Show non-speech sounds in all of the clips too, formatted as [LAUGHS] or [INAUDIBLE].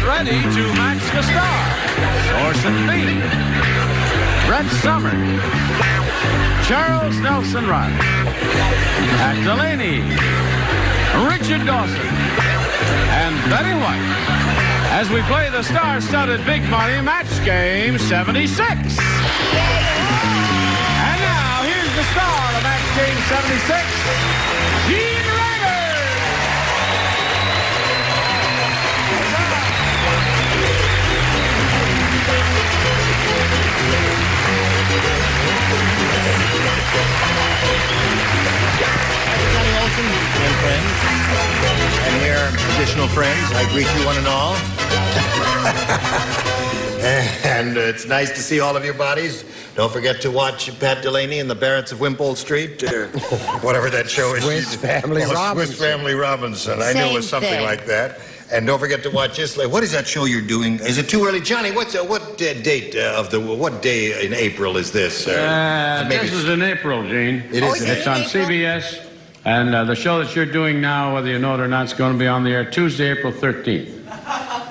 get ready to match the star. Orson Bean, Brett Somers, Charles Nelson Rock, Pat Delany, Richard Dawson, and Betty White as we play the star-studded Big Money Match Game 76. And now, here's the star of Match Game 76, Johnny Olson and friends. And here, additional friends, I greet you one and all. [LAUGHS] and uh, it's nice to see all of your bodies. Don't forget to watch Pat Delany and the Barretts of Wimpole Street, uh, [LAUGHS] whatever that show is. Swiss Family Oh, Robinson. Swiss Family Robinson. I knew it was something thing. like that. And don't forget to watch this. What is that show you're doing? Is it too early, Johnny? What's uh, what uh, date uh, of the what day in April is this? Uh, maybe this is in April, Gene. It is in It's on April? CBS. And uh, the show that you're doing now, whether you know it or not, is going to be on the air Tuesday, April 13th.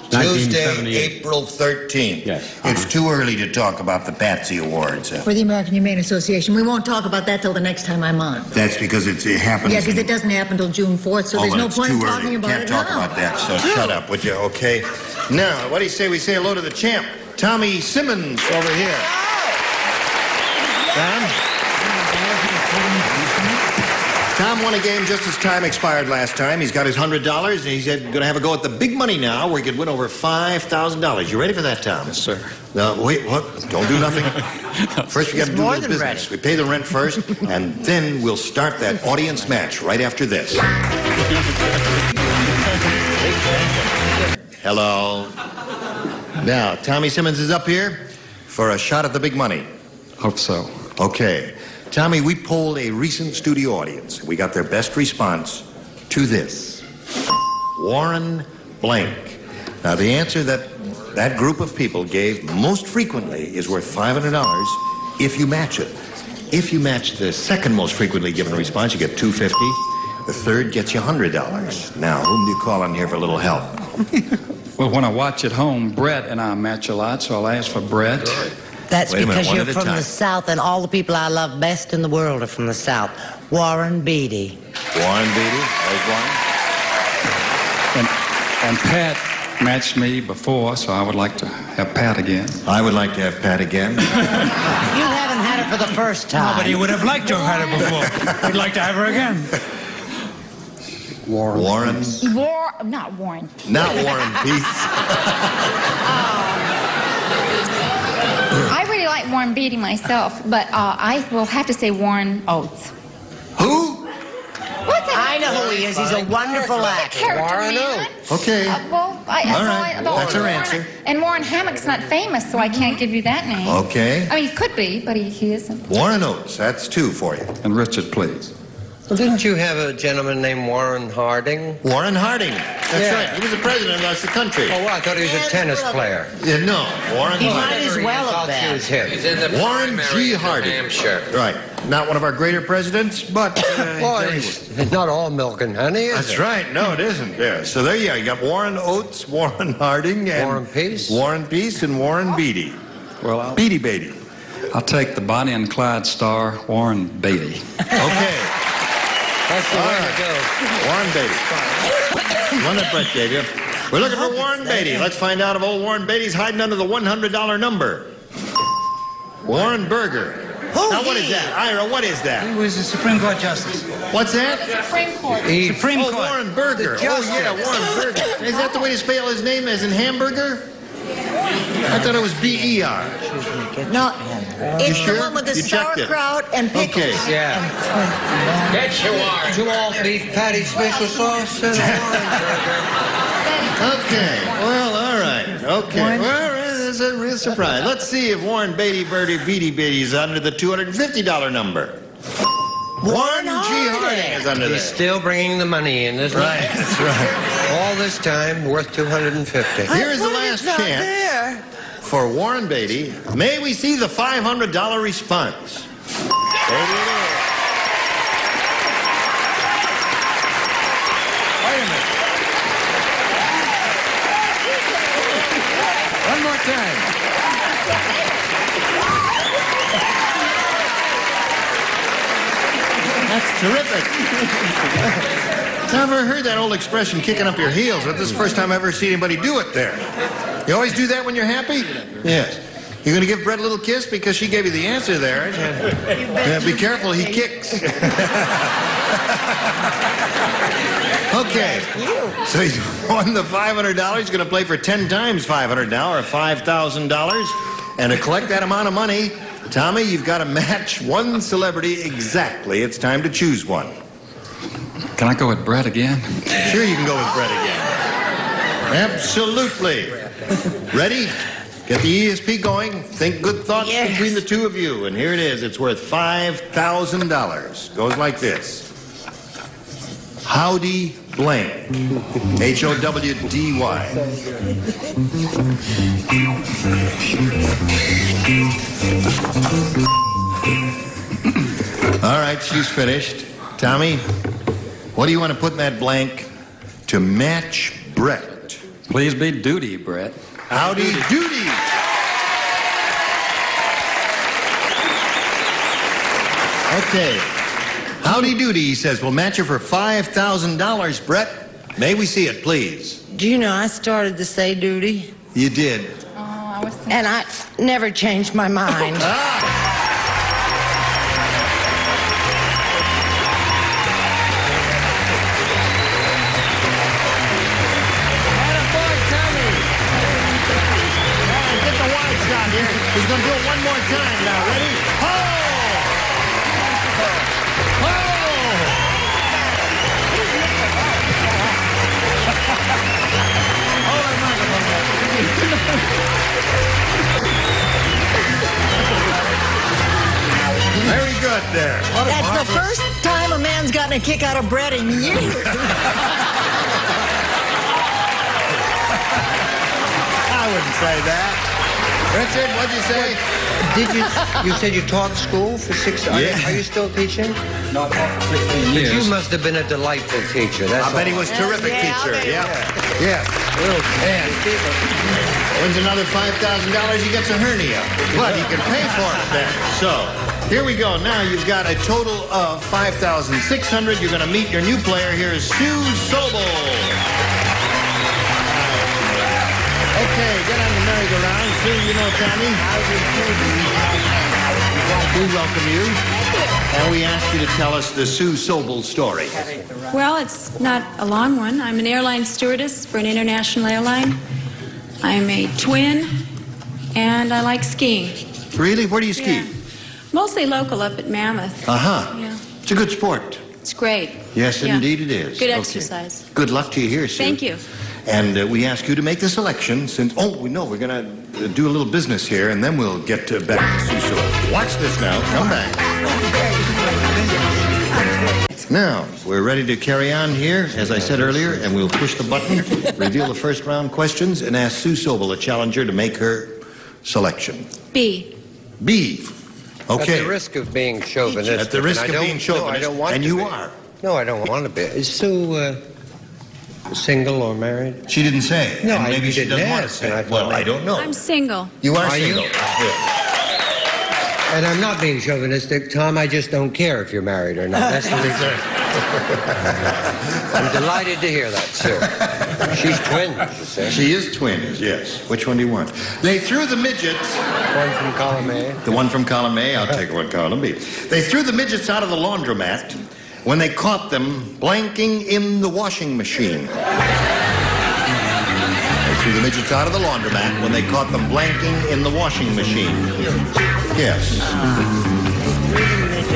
Tuesday, April 13th. Yes. It's too early to talk about the Patsy Awards. For the American Humane Association. We won't talk about that till the next time I'm on. That's because it's, it happens. Yeah, because it doesn't happen till June 4th, so oh, there's well, no it's point too in early. talking about Can't it talk now. about that, so shut up, would you? Okay. Now, what do you say we say hello to the champ, Tommy Simmons, over here. Tom? Tom won a game just as time expired last time. He's got his hundred dollars, and he's going to have a go at the big money now, where he could win over five thousand dollars. You ready for that, Tom? Yes, sir. No, wait, what? Don't do nothing. [LAUGHS] First, we got to do a more little than business. We pay the rent first, and then we'll start that audience match right after this. Hello. Now, Tommy Simmons is up here for a shot at the big money. Hope so. Okay. Tommy, we polled a recent studio audience. We got their best response to this Warren Blank. Now, the answer that that group of people gave most frequently is worth $500 if you match it. If you match the second most frequently given response, you get 250. The third gets you $100. Now, whom do you call on here for a little help? [LAUGHS] Well, when I watch at home, Brett and I match a lot, so I'll ask for Brett. That's Wait a minute, because you're from time. the South, and all the people I love best in the world are from the South. Warren Beatty. Warren Beatty. There's one. And, and Pat matched me before, so I would like to have Pat again. I would like to have Pat again. [LAUGHS] You haven't had it for the first time. But he would have liked to have had it before. He'd like to have her again. Warren. Warren. War, not Warren. Not Warren Peace. I really like Warren Beatty myself, but uh, I will have to say Warren Oates. Who? What's that? I know who he is. He's a wonderful He's actor. Warren. Oates. Okay. Uh, well, I, that's All all right. I, about That's her Warren. answer. And Warren Hammock's not famous, so I can't give you that name. Okay. I mean, he could be, but he, he isn't. Warren Oates. That's two for you. And Richard, please. Well, didn't you have a gentleman named Warren Harding? Warren Harding. That's Yeah. right. He was the president of the country. Oh, well, I thought he was a tennis player. Yeah, no, Warren He Harding. might as well have Thought was been. him. He's in the Warren G. in New Harding. Hampshire. Right. Not one of our greater presidents, but. Uh, [LAUGHS] Boy, there he it's, it's not all milk and honey, is That's it? right. No, it isn't. Yeah. So there you go. You got Warren Oates, [LAUGHS] Warren Harding, and Warren Peace. Warren Peace, and Warren Beatty. Well, I'll, Beatty Beatty. I'll take the Bonnie and Clyde star, Warren Beatty. Okay. [LAUGHS] That's the All way right. to go. Warren Beatty. One that Brett gave you. We're looking for Warren Beatty. Let's find out if old Warren Beatty's hiding under the $100 number. Warren Burger. Who Now, what is that? Ira, what is that? He was a Supreme Court justice. What's that? Supreme Court. He, Supreme Oh, Court. Warren Burger. Oh, yeah. Warren Burger. Is that the way to spell his name, as in hamburger? I thought it was B-E-R. No, it's sure? the one with the You checked it. sauerkraut and pickles. Okay. yeah. Get you are. Two all beef patty special sauce and a Okay. Well, all right. Okay. Well, it's a real surprise. Let's see if Warren Beatty Birdie Beatty Beatty is under the $250 number. Warren G. Harding is under He's there. still bringing the money in, isn't Right, he? that's right. All this time, worth 250 Here is the last chance there? For Warren Beatty. May we see the $500 response? Maybe it is. Wait a minute. time. That's terrific. Never heard that old expression, kicking up your heels, but this is the first time I've ever seen anybody do it there. You always do that when you're happy? Yes. You're going to give Brett a little kiss because she gave you the answer there. Yeah, be careful, he kicks. [LAUGHS] okay. So he's won the $500. He's going to play for 10 times $500 now, or $5,000. And to collect that amount of money, Tommy, you've got to match one celebrity exactly. It's time to choose one. Can I go with Brett again? Sure, you can go with Brett again. Absolutely. Ready? Get the ESP going. Think good thoughts Yes. between the two of you. And here it is. It's worth $5,000. Goes like this. Howdy Blank. H O W D Y. All right, she's finished. Tommy, what do you want to put in that blank to match Brett? Please be duty, Brett. Howdy duty. Okay. Howdy doody, he says. We'll match you for $5,000, Brett. May we see it, please? Do you know I started to say duty? You did. Oh, I was thinking. And I never changed my mind. Get [LAUGHS] ah! There. That's the first time a man's gotten a kick out of Brett in years. [LAUGHS] I wouldn't say that. Richard, what'd you say? Did you? You said you taught school for six. Are, Yeah. you, are you still teaching? Not for 16 You years. You must have been a delightful teacher. That's I bet he all. was terrific Yeah, teacher. I'll Yeah. Yeah. Real And wins another $5,000, he gets a hernia. But he can pay for it then. So, here we go. Now you've got a total of 5600 You're going to meet your new player. Here's Sue Sobel. Okay, get on the merry-go-round. Sue, you know Tommy. We welcome you. And we ask you to tell us the Sue Sobel story. Well, it's not a long one. I'm an airline stewardess for an international airline. I'm a twin, and I like skiing. Really? Where do you ski? Yeah. Mostly local up at Mammoth. Uh-huh. Yeah. It's a good sport. It's great. Yes, Yeah. indeed it is. Good Okay. exercise. Good luck to you here, Sue. Thank you. And uh, we ask you to make the selection since, oh, we know we're going to do a little business here, and then we'll get to back to Sue Sobel. Watch this now. Come back. Now, we're ready to carry on here, as I said earlier, and we'll push the button, [LAUGHS] reveal the first round questions, and ask Sue Sobel, a challenger, to make her selection. B. B. Okay. At the risk of being chauvinistic. At the risk and I of don't- being No, I don't want and to you be. are. No, I don't want to be. Is Sue uh, single or married? She didn't say. No, and I- maybe you she didn't doesn't want to say. I thought well, I don't know. I'm single. You are, Are you? single. Yeah. And I'm not being chauvinistic, Tom. I just don't care if you're married or not. That's the reason. I'm delighted to hear that, sir. She's twins, you say. She is twins, yes. Which one do you want? They threw the midgets. One from column A. The one from column A, I'll take one column B. They threw the midgets out of the laundromat when they caught them blanking in the washing machine. They threw the midgets out of the laundromat when they caught them blanking in the washing machine. Yes.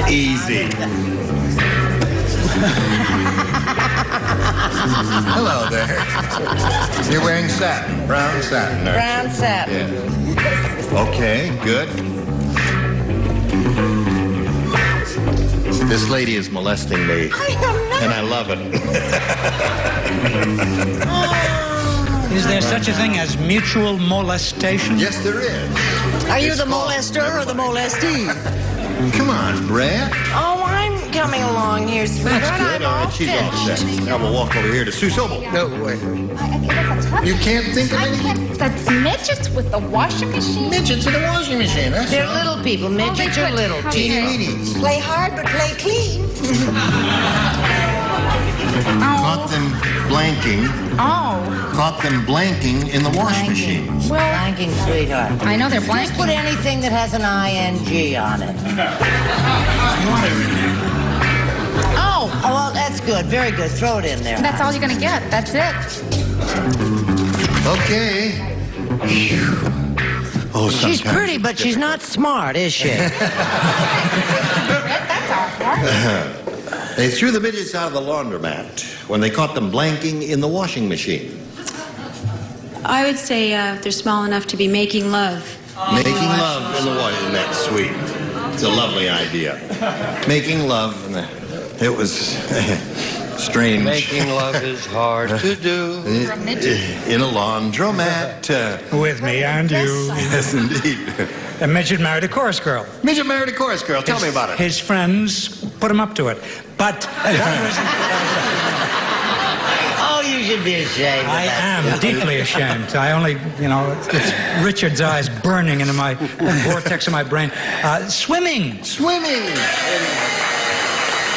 Easy. Hello there. You're wearing satin, brown satin. aren't? Brown satin. Yeah. Okay, good. This lady is molesting me, I am not. and I love it. [LAUGHS] Is there such a thing as mutual molestation? yes, there is. Are you It's the molester or the molestee? Come on, Brett. Oh, I'm coming along here, sweetheart. That's good. I'm All all right, she's all finished. set. Now we'll walk over here to Sue Sobel. No, wait. You can't think of I anything? that's midgets with the washing machine. Midgets in the washing machine. That's They're all. little people. Midgets they are little. Teeny they- weenies. Play hard, but play clean. [LAUGHS] Oh. Caught them blanking. Oh, Caught them blanking in the wash machine. well, Blanking, sweetheart. I know they're Just put anything that has an ing on it. [LAUGHS] Oh, oh, well, that's good. Very good. Throw it in there. That's all you're gonna get. That's it. Okay. Oh, She's pretty, but she's not smart, is she? [LAUGHS] That's all hard. They threw the midgets out of the laundromat when they caught them blanking in the washing machine. I would say uh, they're small enough to be making love. Making love in the water. Isn't that sweet? It's a lovely idea. Making love. In the, it was [LAUGHS] strange. Making love is hard to do. In a laundromat. Uh, With me and you. yes, indeed. A midget married a chorus girl. Midget married a chorus girl. Tell me about it. His friends put him up to it. But [LAUGHS] oh, you should be ashamed. I of that. am deeply ashamed. I only, you know, it's Richard's eyes burning into my vortex of my brain. Uh, swimming. Swimming.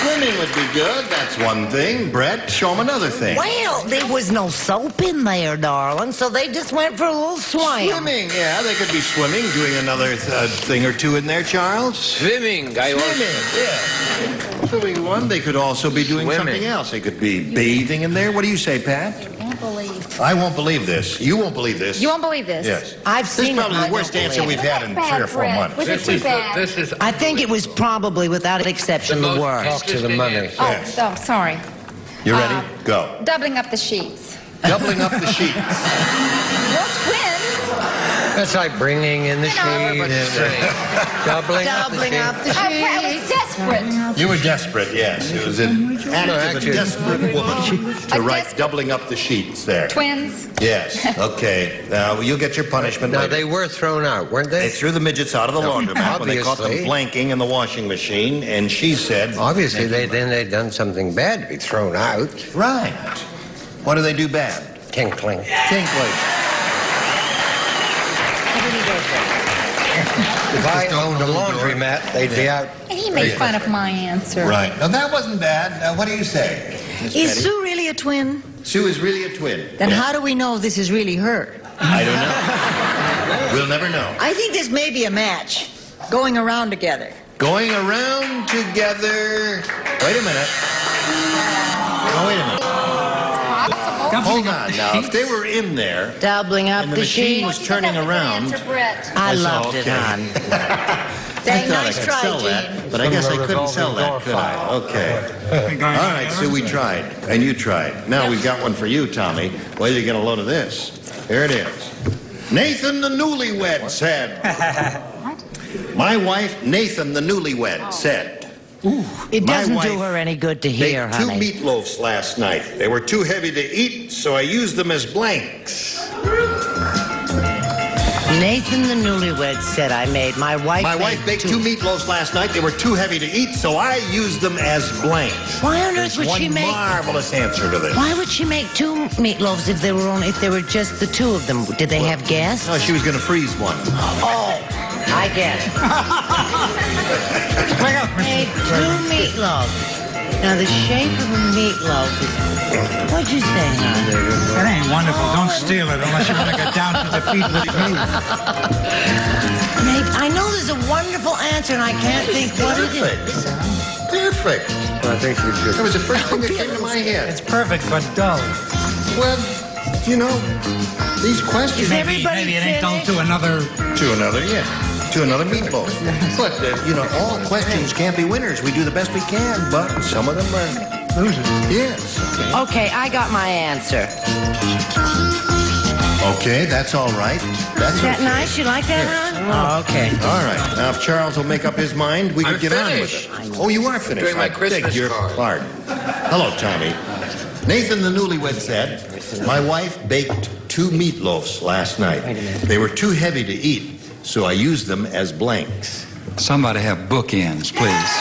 Swimming would be good. That's one thing. Brett, show him another thing. Well, there was no soap in there, darling, so they just went for a little swim. Swimming, yeah, they could be swimming, doing another uh, thing or two in there, Charles. Swimming. I Swimming, yeah. Swimming one, they could also be doing Swimming. something else. They could be bathing in there. What do you say, Pat? Can't believe. I won't believe this. You won't believe this. You won't believe this. Yes. I've This is seen it, probably but I the worst don't answer we've had in three or four Brett. months. Was it This too is bad? this is I think it was probably, without exception, the most worst. Talk to the money. Oh, Yes. oh, sorry. You ready? Uh, Go. Doubling up the sheets. Doubling up the sheets. [LAUGHS] Well, twins. That's like bringing in the You know, sheet and doubling, Doubling up up the the I, I sheet. was desperate. You were desperate, yes. It was an act No, of a desperate woman to write doubling up the sheets there. Twins. Yes. Okay. Now you'll get your punishment Now later. they were thrown out, weren't They they? threw the midgets out of the laundromat when they caught them blanking in the washing machine, and she said, Obviously, they then they'd done something bad to be thrown out. "Right. What do they do bad? Tinkling. Tinkling. I owned a laundromat, they'd be out. And he made fun of my answer. Right. Now that wasn't bad. Now what do you say, Miss Is Betty? Sue really a twin? Sue is really a twin. Then Yes. how do we know this is really her? I don't know. we'll never know. I think this may be a match. Going around together. Going around together. Wait a minute. Oh, wait a minute. Hold on now. If they were in there Doubling up and the the machine sheet. was turning around, Answer, Brett. I That's loved okay. it, hon. [LAUGHS] I Dang, thought I could try, sell Gene. that, but I guess I couldn't sell that, could I? Okay. All right, so we tried, and you tried. Now we've got one for you, Tommy. Wait till you get a load of this. Here it is. Nathan the newlywed said. [LAUGHS] My wife, Nathan the newlywed, said. It doesn't do her any good to hear, Baked two honey. meatloafs last night. They were too heavy to eat, so I used them as blanks. Nathan the newlywed said I made my wife. My wife baked two meatloafs last night. They were too heavy to eat, so I used them as blanks. Why on earth There's would she make? marvelous answer to this. Why would she make two meatloaves if they were only if they were just the two of them? Did they have gas? No, she was going to freeze one. Oh, I get it. Made two meatloaves. Now the shape of a meatloaf is. What'd you say, hon? That ain't wonderful. Don't steal it unless you want to get down to the feet with me. Nate, I know there's a wonderful answer and I can't think what it is. Perfect. I think you That should. was the first thing that came to my head. It's perfect, but dull. Well, you know, these questions. Is Maybe, everybody maybe it ain't dull finished? to another. To another, yeah. To another meatloaf. [LAUGHS] But, uh, you know, all questions can't be winners. We do the best we can, but some of them are losers. Yes. Okay, I got my answer. Okay, that's all right. That's Is that okay. nice? You like that, hon? Oh, okay. All right. Now, if Charles will make up his mind, we can I'm get finished. on with it. Oh, you are finished. Doing my I beg Christmas your card. pardon. Hello, Tommy. Nathan the newlywed said, My wife baked two meatloafs last night. They were too heavy to eat, so I use them as blanks. Somebody have bookends, please.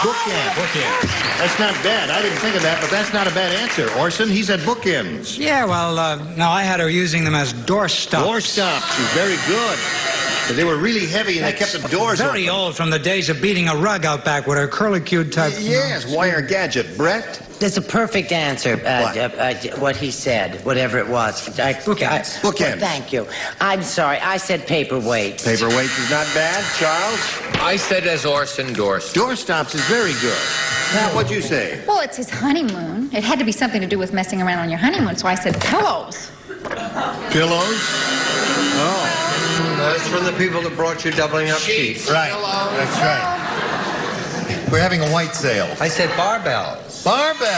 Bookends. Bookends. That's not bad. I didn't think of that, but that's not a bad answer. Orson, he said bookends. Yeah, well, uh, no, I had her using them as door stops. Door is very good. But they were really heavy and they kept the doors Very open. old from the days of beating a rug out back with her curlicue type. Yes, wire gadget. Brett? That's a perfect answer, uh, What? uh, uh, what he said, whatever it was. I, Bookends. I- Bookends. thank you. I'm sorry. I said paperweight. Paperweight is not bad. Charles? I said as Orson Dorson. Door stops is very good. Now, what'd you say? Well, it's his honeymoon. It had to be something to do with messing around on your honeymoon, so I said pillows. Pillows? Oh, That's from the people that brought you doubling up sheets. right. That's right. We're having a white sale. I said barbells. Barbell.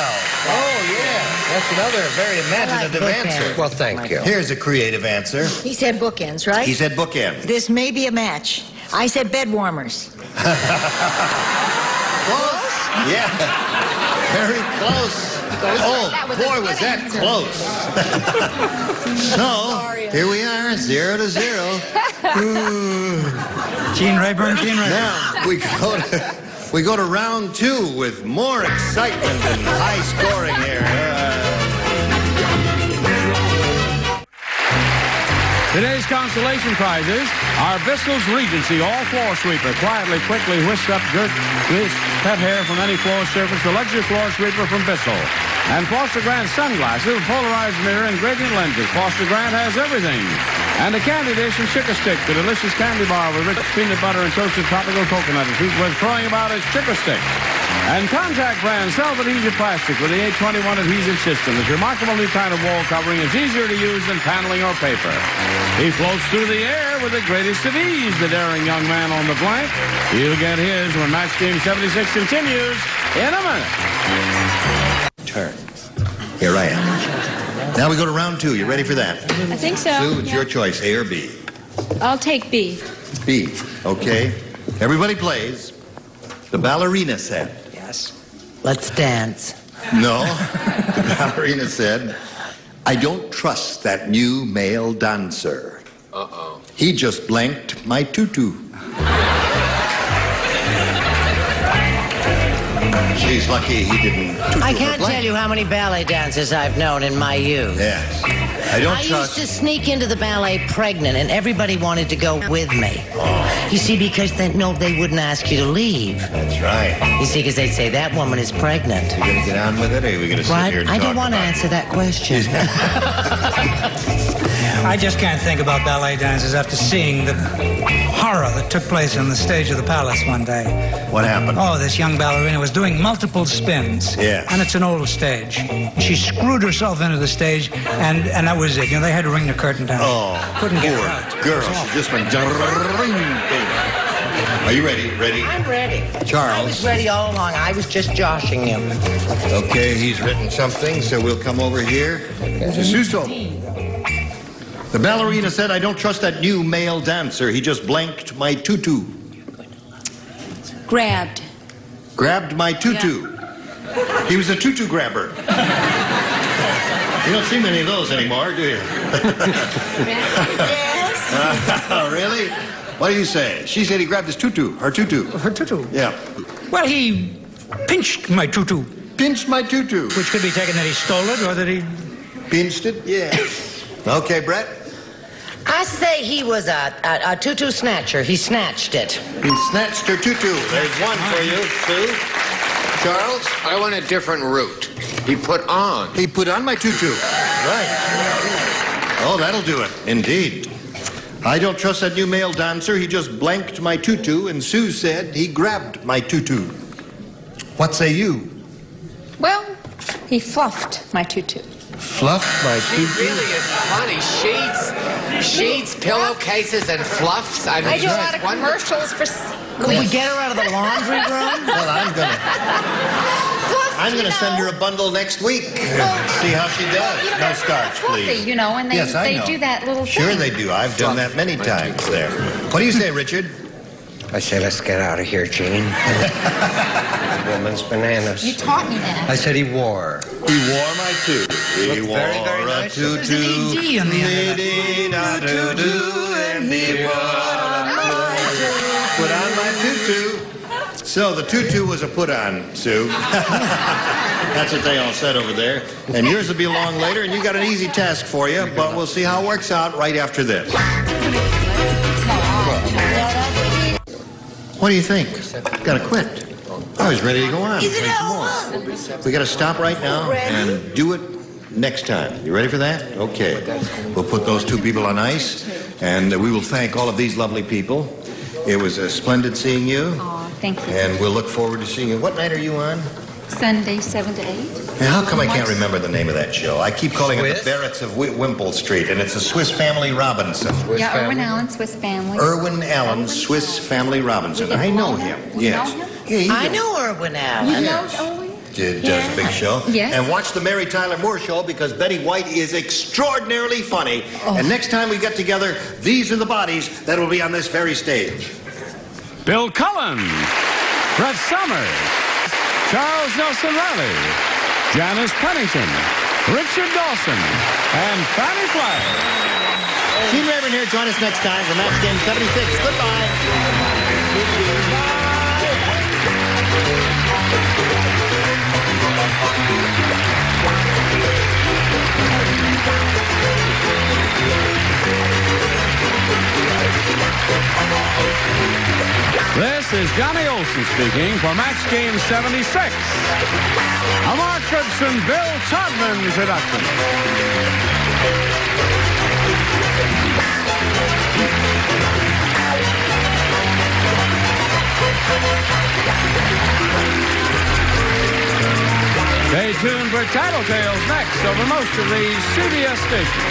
Oh, yeah. That's another very imaginative bookends. answer. Well, thank you. Here's a creative answer. He said bookends, right? He said bookends. This may be a match. I said bed warmers. [LAUGHS] Close? Yeah. Very close. Oh, That was boy, was that answer. close. [LAUGHS] so, here we are, zero to zero. [LAUGHS] [LAUGHS] Gene Rayburn, Gene Rayburn. Now, we go to, we go to round two with more excitement and high scoring here. Uh, Today's consolation prizes are Bissell's Regency All Floor Sweeper. Quietly, quickly whisk up dirt, grease, pet hair from any floor surface. The luxury floor sweeper from Bissell. And Foster Grant sunglasses, polarized mirror, and gradient lenses. Foster Grant has everything. And a candy dish and sugar stick, the delicious candy bar with rich peanut butter and toasted tropical coconut. Treat worth throwing about is sugar stick. And contact brand self-adhesive plastic with the 821 adhesive system. This remarkable new kind of wall covering is easier to use than paneling or paper. He floats through the air with the greatest of ease, the daring young man on the blank. He'll get his when match game 76 continues in a minute. Turn. Here I am. Now we go to round two. You ready for that? I think so. Sue, it's Yeah. your choice, A or B. I'll take B. B. Okay. Everybody plays. The ballerina said. Yes. Let's dance. No. the ballerina said, I don't trust that new male dancer. Uh-oh. He just blanked my tutu. She's lucky he didn't I can't tell you how many ballet dancers I've known in my youth. Yes. I don't I trust. used to sneak into the ballet pregnant, and everybody wanted to go with me. Oh. You see, because they no, they wouldn't ask you to leave. That's right. You see, because they'd say that woman is pregnant. You gonna get on with it, or are we gonna sit Right? here and I talk don't want to it? answer that question. [LAUGHS] [LAUGHS] I just can't think about ballet dancers after seeing the horror that took place on the stage of the palace one day. What happened? Oh, this young ballerina was doing multiple spins. Yes. And it's an old stage. She screwed herself into the stage, and, and that was it. You know, they had to ring the curtain down. Oh, Couldn't get her poor out. girl. It was She just went. "Ding." Are you ready? Ready? I'm ready. Charles. I was ready all along. I was just joshing you. Okay, he's written something, so we'll come over here to Suso. The ballerina said, I don't trust that new male dancer. He just blanked my tutu. Grabbed. Grabbed my tutu. He was a tutu grabber. You don't see many of those anymore, do you? Yes. [LAUGHS] really? What do you say? She said he grabbed his tutu, her tutu. Her tutu. Yeah. Well, he pinched my tutu, Pinched my tutu. which could be taken that he stole it or that he. Pinched it? Yeah. [LAUGHS] Okay, Brett. I say he was a, a, a tutu snatcher. He snatched it. He snatched her tutu. There's one for you, Sue. Charles, I went a different route. He put on. he put on my tutu. Right. Oh, that'll do it. Indeed. I don't trust that new male dancer. He just blanked my tutu, and Sue said he grabbed my tutu. What say you? Well, he fluffed my tutu. Fluffed my She really is funny. Sheets, sheets, pillowcases, and fluffs. I mean, I do a lot of wonderful. commercials for. Could we get her out of the laundry room? [LAUGHS] Well, I'm gonna, I'm gonna send her a bundle next week. See how she does. You know, No that's starch, fluffy, please. you know, and they, Yes, they know. do that little Sure thing. they do. I've done that many times there. What do you say, Richard? I say, let's get out of here, Gene. Woman's bananas. You taught me that. I said he wore. He wore my tutu. He Looked wore very, very a nice. tutu. There's an ED on the end of that. Dee-dee-da-doo-doo, and he wore my tutu. Put on my tutu. So the tutu was a put on, Sue. [LAUGHS] That's what they all said over there. And yours will be along later, and you got an easy task for you, but we'll see how it works out right after this. What do you think? Gotta quit. I was ready to go on. Is it. We gotta stop right now and do it next time. You ready for that? Okay. We'll put those two people on ice, and we will thank all of these lovely people. It was a splendid seeing you, Oh, thank you. and we'll look forward to seeing you. What night are you on? Sunday, 7 to 8. And how come I can't remember the name of that show? I keep calling it the Barretts of Wi- Wimple Street, and it's the Swiss Family Robinson. yeah, Irwin Allen, Swiss family. Irwin Allen, Swiss Family Robinson. I know him. You Yes. know him? Yeah, he I did- know Irwin You Allen. know Irwin? did does a big show. Yes. And watch the Mary Tyler Moore show because Betty White is extraordinarily funny. Oh. And next time we get together, these are the bodies that will be on this very stage. Bill Cullen, Brett Somers, Charles Nelson Reilly, Janice Pennington, Richard Dawson, and Fannie Flagg. Gene Rayburn here. Join us next time for Match Game 76. Goodbye. This is Johnny Olson speaking for Match Game 76. A Mark Goodson, Bill Todman production. Stay tuned for Tattletales next over most of these CBS stations.